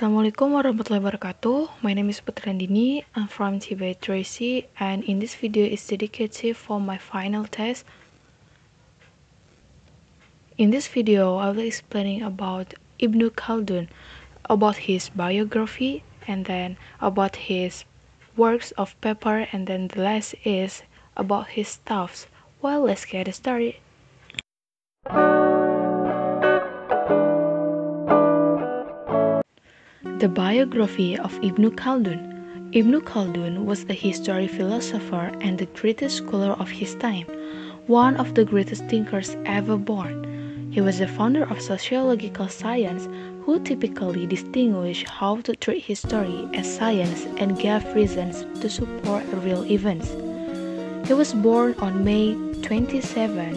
Assalamualaikum warahmatullahi wabarakatuh. My name is Putri Andini. I'm from Tibet Tracy and in this video is dedicated for my final test. In this video, I will explaining about Ibn Khaldun, about his biography and then about his works of paper and then the last is about his stuffs. Well, let's get started. The biography of Ibn Khaldun. Ibn Khaldun was a history philosopher and the greatest scholar of his time, one of the greatest thinkers ever born. He was the founder of sociological science who typically distinguished how to treat history as science and gave reasons to support real events. He was born on May 27,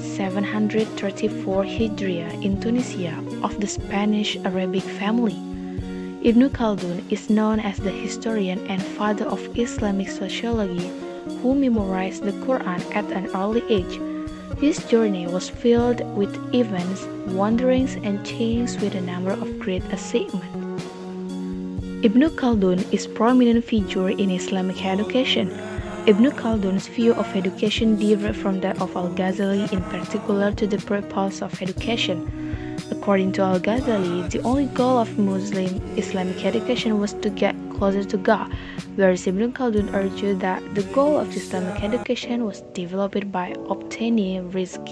734 Hijriah in Tunisia of the Spanish Arabic family. Ibn Khaldun is known as the historian and father of Islamic sociology who memorized the Quran at an early age. His journey was filled with events, wanderings, and changes with a number of great achievements. Ibn Khaldun is a prominent figure in Islamic education. Ibn Khaldun's view of education differed from that of Al-Ghazali in particular to the purpose of education. According to Al-Ghazali, the only goal of Muslim Islamic education was to get closer to God, whereas Ibn Khaldun argued that the goal of Islamic education was developed by obtaining rizq.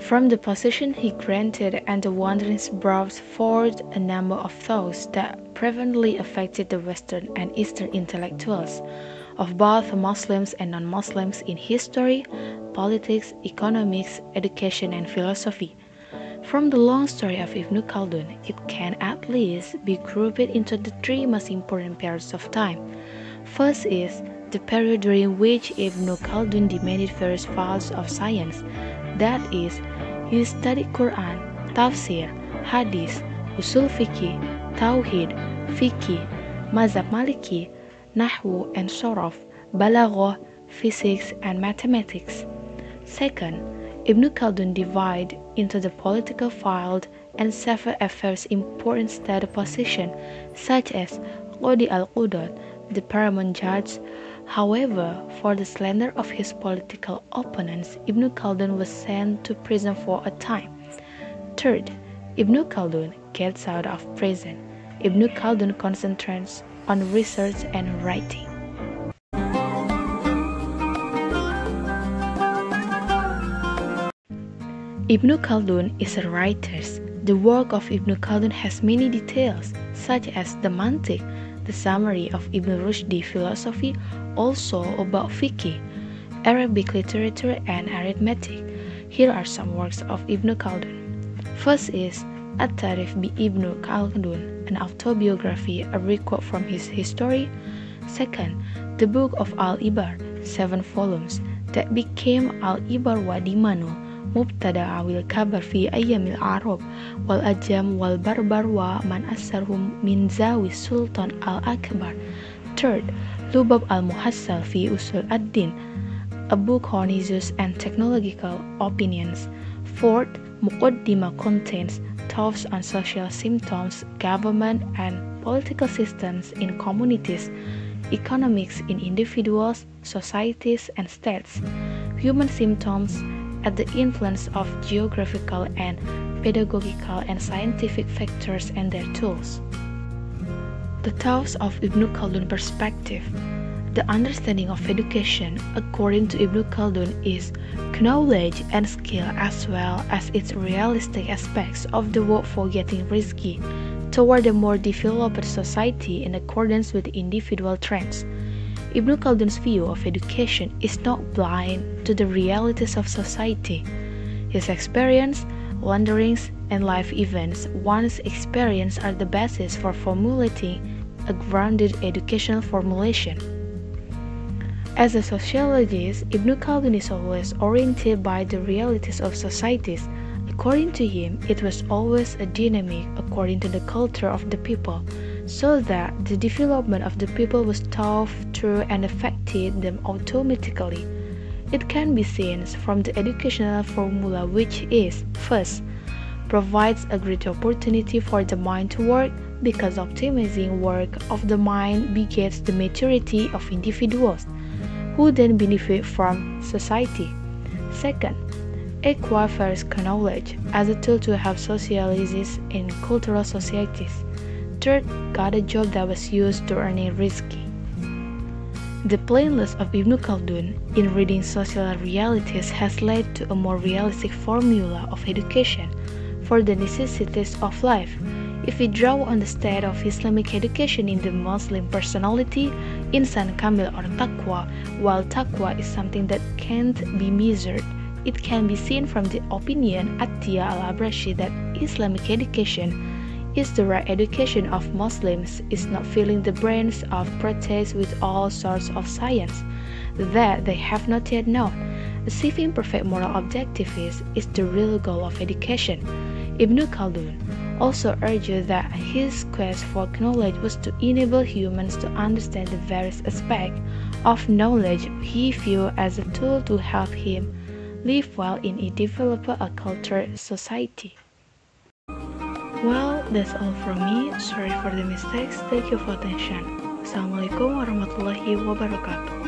From the position he granted and the wanderings brought forth a number of thoughts that prevalently affected the Western and Eastern intellectuals of both Muslims and non-Muslims in history, politics, economics, education, and philosophy. From the long story of Ibn Khaldun, it can at least be grouped into the three most important periods of time. First is the period during which Ibn Khaldun demanded various fields of science, that is, he studied Quran, Tafsir, Hadith, Usul Fiqh, Tawhid, Fiqh, Mazhab Maliki, Nahwu and Sorof, Balaghah, Physics and Mathematics. Second, Ibn Khaldun divided into the political field and several affairs important state position, such as Qadi al-Qudat, the paramount judge. However, for the slander of his political opponents, Ibn Khaldun was sent to prison for a time. Third, Ibn Khaldun gets out of prison. Ibn Khaldun concentrates on research and writing. Ibn Khaldun is a writer. The work of Ibn Khaldun has many details, such as the mantiq, the summary of Ibn Rushdi philosophy, also about fiqh, Arabic literature, and arithmetic. Here are some works of Ibn Khaldun. First is At-Tarif bi Ibn Khaldun, an autobiography, a record from his history. Second, the Book of Al-Ibar, seven volumes, that became Al-Ibar Wadi Manu, arab wal ajam wal barbar wa man asarhum min zawi sultan al akbar third lubab al muhassal fi usul ad-din a book on issues and technological opinions. Fourth muqaddimah contains thoughts on social symptoms government and political systems in communities economics in individuals societies and states. Human symptoms at the influence of geographical and pedagogical and scientific factors and their tools. The thoughts of Ibn Khaldun perspective. The understanding of education, according to Ibn Khaldun, is knowledge and skill as well as its realistic aspects of the work for getting rizq toward a more developed society in accordance with individual trends. Ibn Khaldun's view of education is not blind to the realities of society. His experience, wanderings, and life events once experienced are the basis for formulating a grounded educational formulation. As a sociologist, Ibn Khaldun is always oriented by the realities of societies. According to him, it was always a dynamic according to the culture of the people so that the development of the people was thought through and affected them automatically. It can be seen from the educational formula which is first, provides a great opportunity for the mind to work because optimizing work of the mind begets the maturity of individuals who then benefit from society. Second, acquires knowledge as a tool to help socialize in cultural societies. Got a job that was used to earning rizq. The plainness of Ibn Khaldun in reading social realities has led to a more realistic formula of education for the necessities of life. If we draw on the state of Islamic education in the Muslim personality, insan kamil or taqwa, while taqwa is something that can't be measured, it can be seen from the opinion Atiyah al-Abrashi that Islamic education is the right education of Muslims is not filling the brains of protests with all sorts of science that they have not yet known. Achieving perfect moral objectives is the real goal of education. Ibn Khaldun also argued that his quest for knowledge was to enable humans to understand the various aspects of knowledge he viewed as a tool to help him live well in a developed a cultured society. Well, that's all from me. Sorry for the mistakes. Thank you for attention. Assalamualaikum warahmatullahi wabarakatuh.